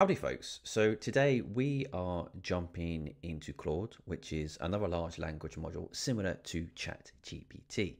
Howdy folks, so today we are jumping into Claude, which is another large language module similar to ChatGPT.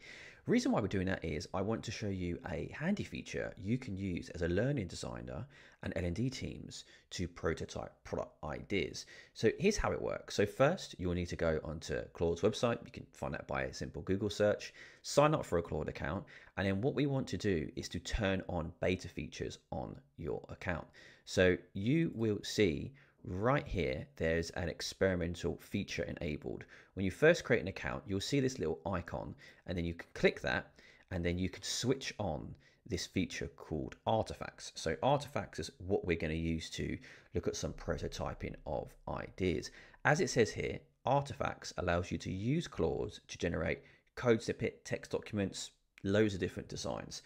reason why we're doing that is I want to show you a handy feature you can use as a learning designer and L&D teams to prototype product ideas. So here's how it works. So first you'll need to go onto Claude's website. You can find that by a simple Google search, sign up for a Claude account. And then what we want to do is to turn on beta features on your account. So you will see right here, there's an experimental feature enabled. When you first create an account, you'll see this little icon and then you can click that and then you can switch on this feature called artifacts. So artifacts is what we're going to use to look at some prototyping of ideas. As it says here, artifacts allows you to use Claude to generate code snippet, text documents, loads of different designs.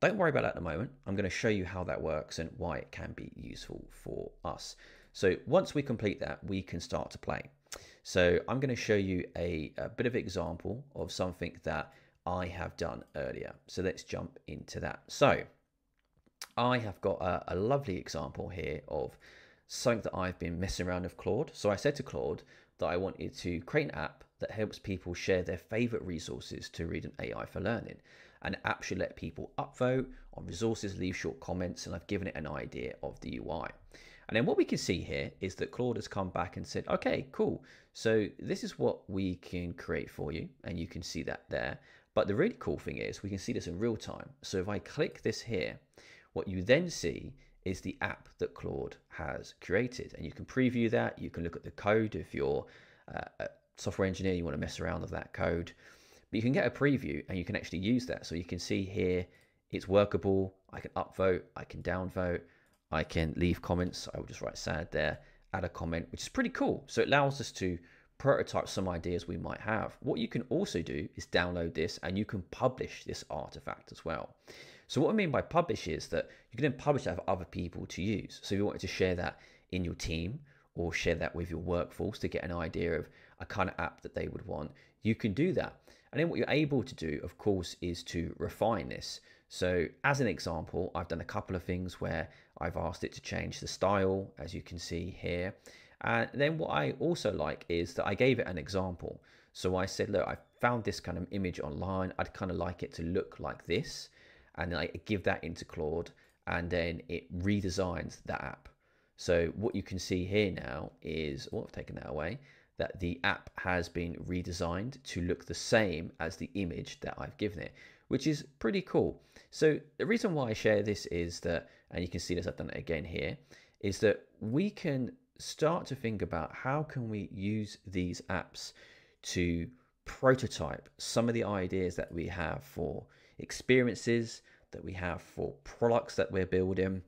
Don't worry about that at the moment. I'm going to show you how that works and why it can be useful for us. So once we complete that, we can start to play. So I'm going to show you a, a bit of example of something that I have done earlier. So let's jump into that. So I have got a, a lovely example here of something that I've been messing around with Claude. So I said to Claude that I wanted to create an app that helps people share their favorite resources to read an AI for learning. An app should let people upvote on resources, leave short comments, and I've given it an idea of the UI. And then what we can see here is that Claude has come back and said, okay, cool. So this is what we can create for you. And you can see that there. But the really cool thing is we can see this in real time. So if I click this here, what you then see is the app that Claude has created. And you can preview that. You can look at the code if you're uh, a software engineer, you want to mess around with that code. But you can get a preview and you can actually use that. So you can see here, it's workable. I can upvote, I can downvote, I can leave comments. I will just write sad there, add a comment, which is pretty cool. So it allows us to prototype some ideas we might have. What you can also do is download this and you can publish this artifact as well. So what I mean by publish is that you can then publish that for other people to use. So if you wanted to share that in your team or share that with your workforce to get an idea of a kind of app that they would want, you can do that. And then what you're able to do, of course, is to refine this. So as an example, I've done a couple of things where I've asked it to change the style, as you can see here. And then what I also like is that I gave it an example. So I said, look, I found this kind of image online. I'd kind of like it to look like this. And then I give that into Claude and then it redesigns that app. So what you can see here now is, oh, I've taken that away that the app has been redesigned to look the same as the image that I've given it, which is pretty cool. So the reason why I share this is that, and you can see this, I've done it again here, is that we can start to think about how can we use these apps to prototype some of the ideas that we have for experiences that we have for products that we're building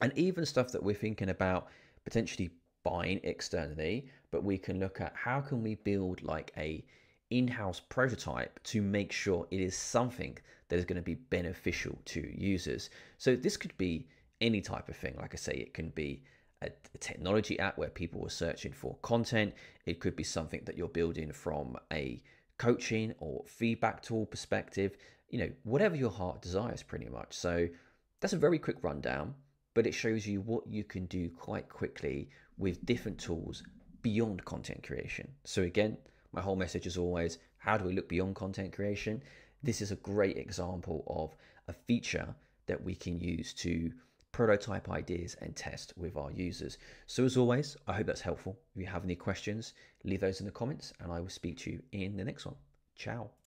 and even stuff that we're thinking about potentially buying externally, but we can look at how can we build like a in-house prototype to make sure it is something that is going to be beneficial to users. So this could be any type of thing. Like I say, it can be a, technology app where people are searching for content. It could be something that you're building from a coaching or feedback tool perspective, you know, whatever your heart desires pretty much. So that's a very quick rundown but it shows you what you can do quite quickly with different tools beyond content creation. So again, my whole message is always, how do we look beyond content creation? This is a great example of a feature that we can use to prototype ideas and test with our users. So as always, I hope that's helpful. If you have any questions, leave those in the comments and I will speak to you in the next one. Ciao.